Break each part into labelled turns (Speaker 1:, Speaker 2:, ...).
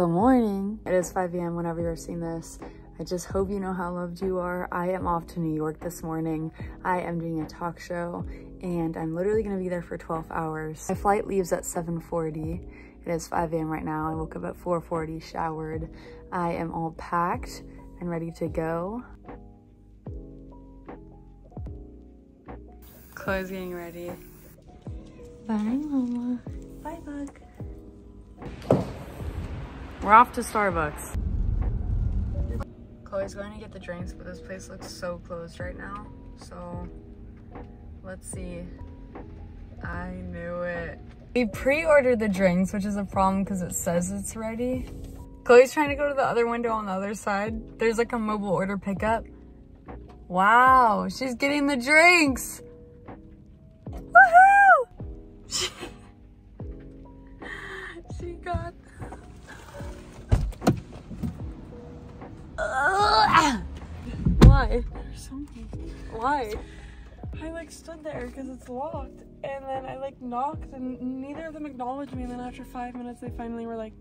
Speaker 1: Good morning. It is 5 a.m. whenever you're seeing this. I just hope you know how loved you are. I am off to New York this morning. I am doing a talk show and I'm literally gonna be there for 12 hours. My flight leaves at 7.40. It is 5 a.m. right now. I woke up at 4.40, showered. I am all packed and ready to go. Chloe's getting ready. Bye, mama. Bye, bug. We're off to Starbucks. Chloe's going to get the drinks, but this place looks so closed right now. So let's see. I knew it. We pre-ordered the drinks, which is a problem because it says it's ready. Chloe's trying to go to the other window on the other side. There's like a mobile order pickup. Wow, she's getting the drinks. Woohoo! Why? Why?
Speaker 2: I like stood there because it's locked, and then I like knocked, and neither of them acknowledged me. And then after five minutes, they finally were like,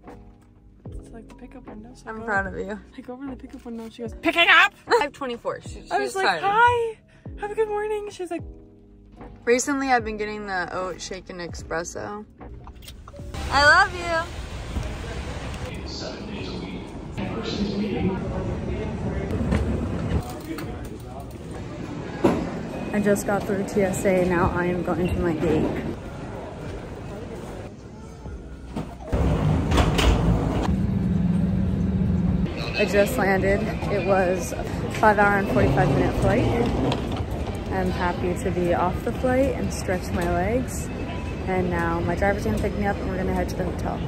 Speaker 2: "It's like the pickup window." So
Speaker 1: I'm proud of you.
Speaker 2: I go over to the pickup window, and she goes, "Picking up."
Speaker 1: 524. She,
Speaker 2: I was like, "Hi, have a good morning." She's like,
Speaker 1: Recently, I've been getting the oat shaken espresso. I love you. I just got through TSA. Now I am going to my gate. I just landed. It was a five hour and 45 minute flight. I'm happy to be off the flight and stretch my legs. And now my driver's gonna pick me up and we're gonna head to the hotel.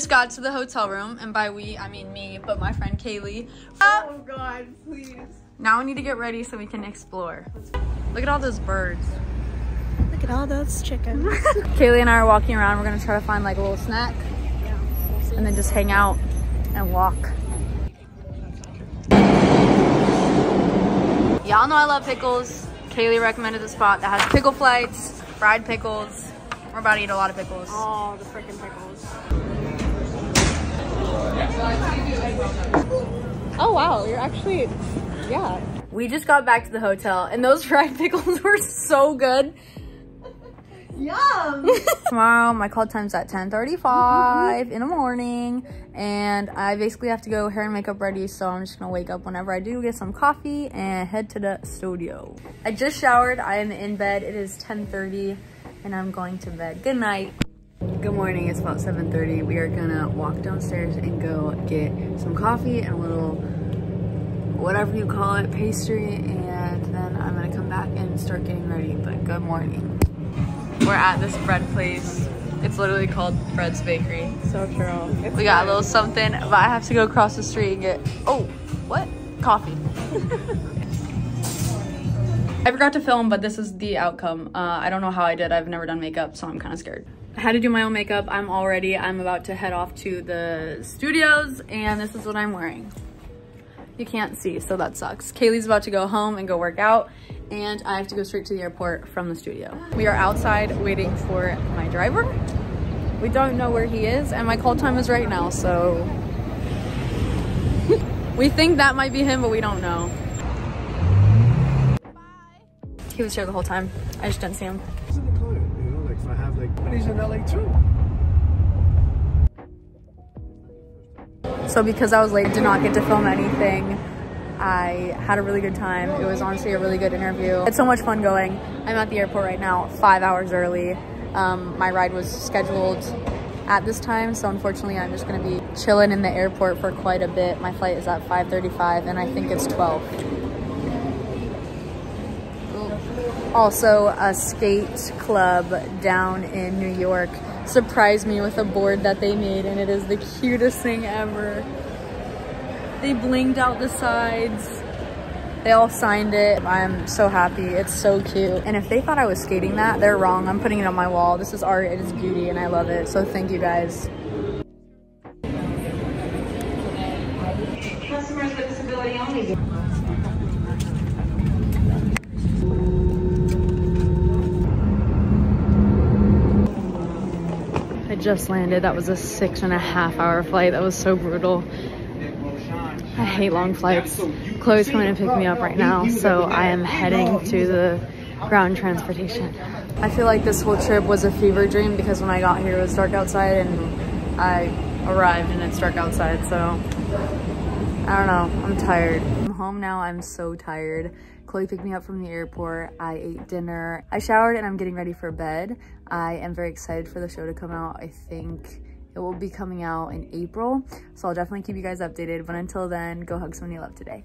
Speaker 1: We just got to the hotel room, and by we, I mean me, but my friend Kaylee.
Speaker 2: Uh, "Oh God, please."
Speaker 1: Now we need to get ready so we can explore. Look at all those birds.
Speaker 2: Look at all those chickens.
Speaker 1: Kaylee and I are walking around. We're gonna try to find like a little snack and then just hang out and walk. Y'all know I love pickles. Kaylee recommended the spot that has pickle flights, fried pickles. We're about to eat a lot of pickles.
Speaker 2: oh, the freaking pickles. Oh wow, you're actually, yeah.
Speaker 1: We just got back to the hotel and those fried pickles were so good.
Speaker 2: Yum.
Speaker 1: Tomorrow, my call time's at 10.35 in the morning, and I basically have to go hair and makeup ready, so I'm just gonna wake up whenever I do, get some coffee, and head to the studio. I just showered, I am in bed, it is 10.30, and I'm going to bed. Good night. Good morning, it's about 7.30. We are gonna walk downstairs and go get some coffee and a little, whatever you call it, pastry, and then I'm gonna come back and start getting ready, but good morning. We're at this bread place. It's literally called Fred's Bakery.
Speaker 2: So true. It's
Speaker 1: We got a little something, but I have to go across the street and get, oh, what? Coffee. I forgot to film, but this is the outcome. Uh, I don't know how I did. I've never done makeup, so I'm kind of scared. I had to do my own makeup. I'm all ready. I'm about to head off to the studios, and this is what I'm wearing. You can't see, so that sucks. Kaylee's about to go home and go work out, and I have to go straight to the airport from the studio. We are outside waiting for my driver. We don't know where he is, and my call time is right now, so we think that might be him, but we don't know. He was here the whole time. I just didn't see him.
Speaker 3: I have like, but he's in LA too.
Speaker 1: So because I was late, did not get to film anything. I had a really good time. It was honestly a really good interview. It's so much fun going. I'm at the airport right now, five hours early. Um, my ride was scheduled at this time, so unfortunately I'm just gonna be chilling in the airport for quite a bit. My flight is at 5.35 and I think it's 12. Also, a skate club down in New York surprised me with a board that they made and it is the cutest thing ever. They blinged out the sides. They all signed it. I'm so happy. It's so cute. And if they thought I was skating that, they're wrong. I'm putting it on my wall. This is art. It is beauty and I love it. So thank you guys.
Speaker 4: Customers with disability only.
Speaker 1: Just landed. That was a six and a half hour flight. That was so brutal. I hate long flights. Chloe's coming to pick me up right now, so I am heading to the ground transportation. I feel like this whole trip was a fever dream because when I got here it was dark outside and I arrived and it's dark outside, so I don't know, I'm tired. Home now, I'm so tired. Chloe picked me up from the airport. I ate dinner. I showered and I'm getting ready for bed. I am very excited for the show to come out. I think it will be coming out in April. So I'll definitely keep you guys updated. But until then, go hug someone you love today.